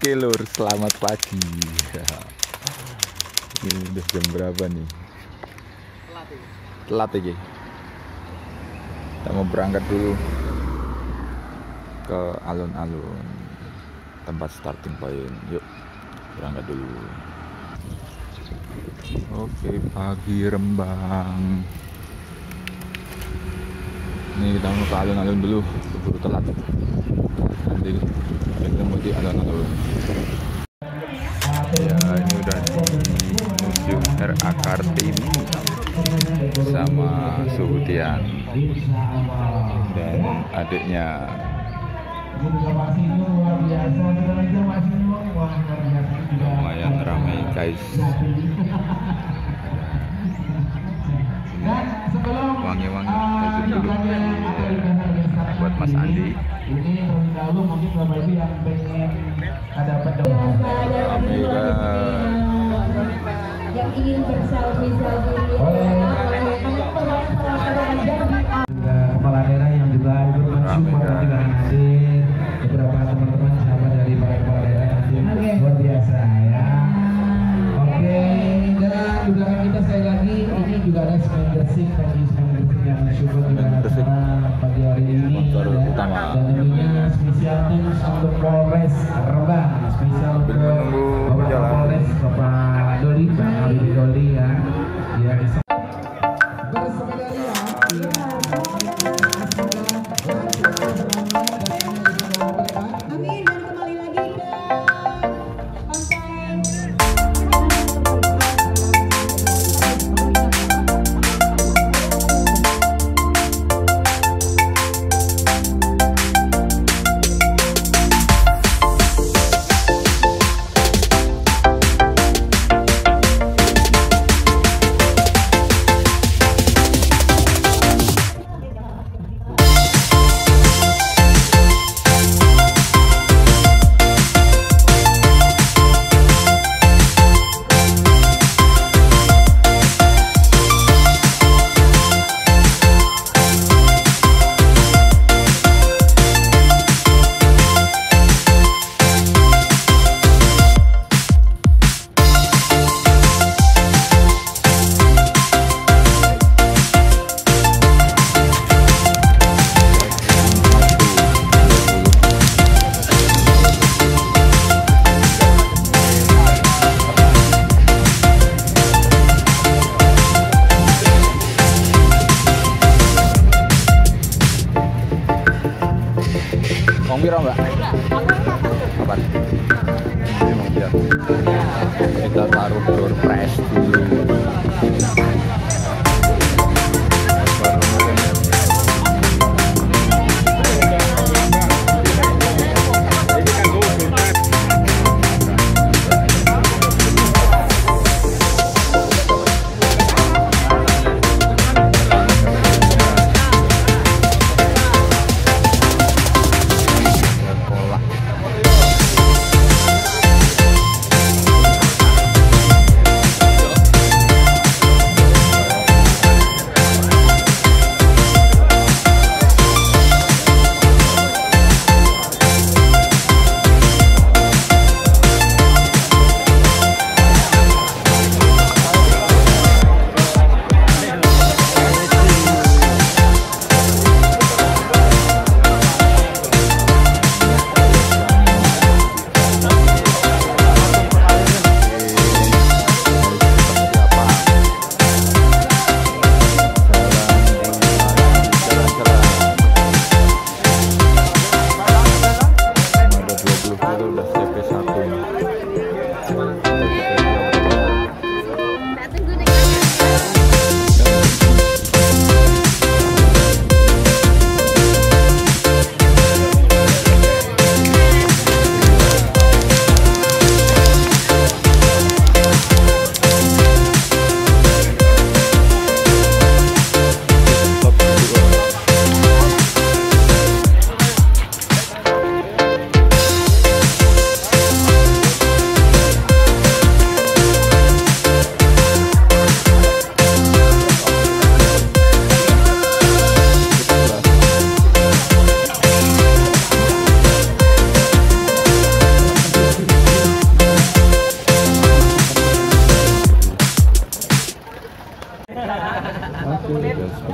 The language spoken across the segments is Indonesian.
Oke lur, selamat pagi. Ini udah jam berapa nih? Telat ya. Kita mau berangkat dulu ke alun-alun tempat starting point. Yuk, berangkat dulu. Oke, pagi Rembang. Ini kita mau ke alun-alun dulu, keburu telat. Nanti ketemu di alun-alun. Ya, ini udah di Museum RA Kartini sama Subutian dan adiknya. Lumayan ramai guys. Wangi-wangi kita buat Mas Andi. Ini terlebih dahulu mungkin bapak ibu yang pengen ada guys yang ingin berselfie selfie Oleh juga kepala daerah yang juga ikut mensupport juga hadir. Beberapa teman-teman sahabat dari para kepala daerah nanti. Luar biasa ya. Oke dan juga kita sekali lagi ini juga ada bersih tadi dan tentunya spesial thanks untuk Polres Rembang spesial untuk Bapak. Polres Bapak Doli Ali Doli ya ya Ini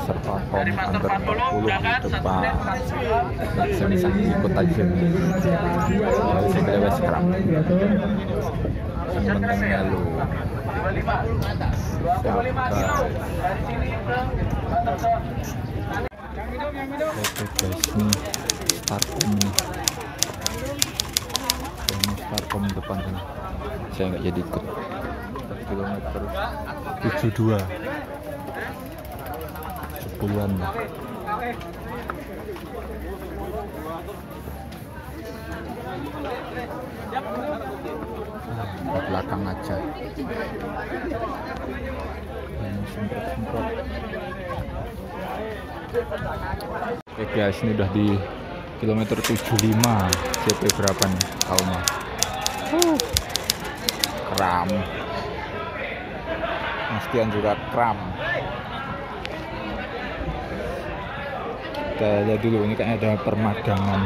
Peserta kom under 40 di depan Bisa-bisa ikut aja Jadi saya kira wes kerap Yang pentingnya lu Siap Oke guys ini startkom nih Ini startkom depan sana Saya nggak jadi ikut. Kilometer 72 sepuluhan. Ah, ke belakang aja. Oke guys ini udah di kilometer 75 CP berapa nih tahu mah kram. Mastian juga kram kita lihat dulu ini kayaknya ada permagangan.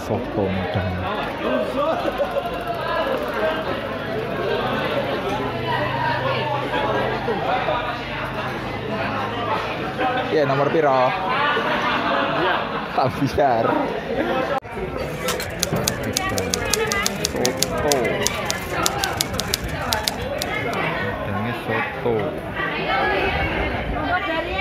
Sopo Madangan Iya nomor piro? Tambiar Soto Madangnya soto Vamos lá, Não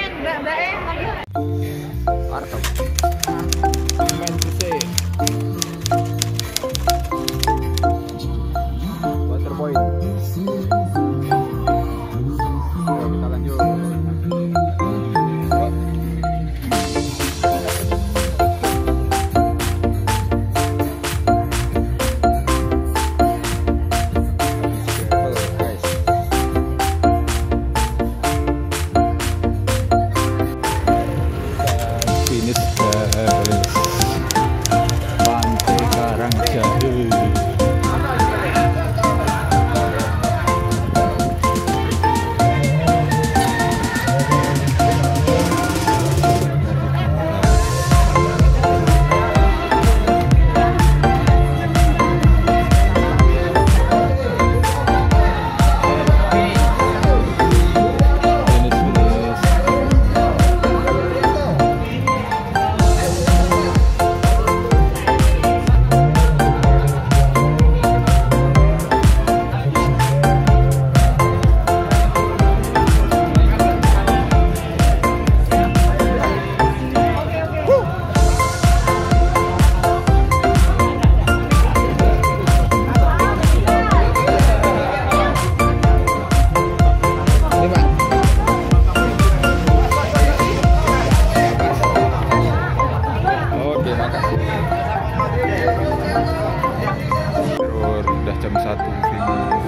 Bro, udah jam 1 finish.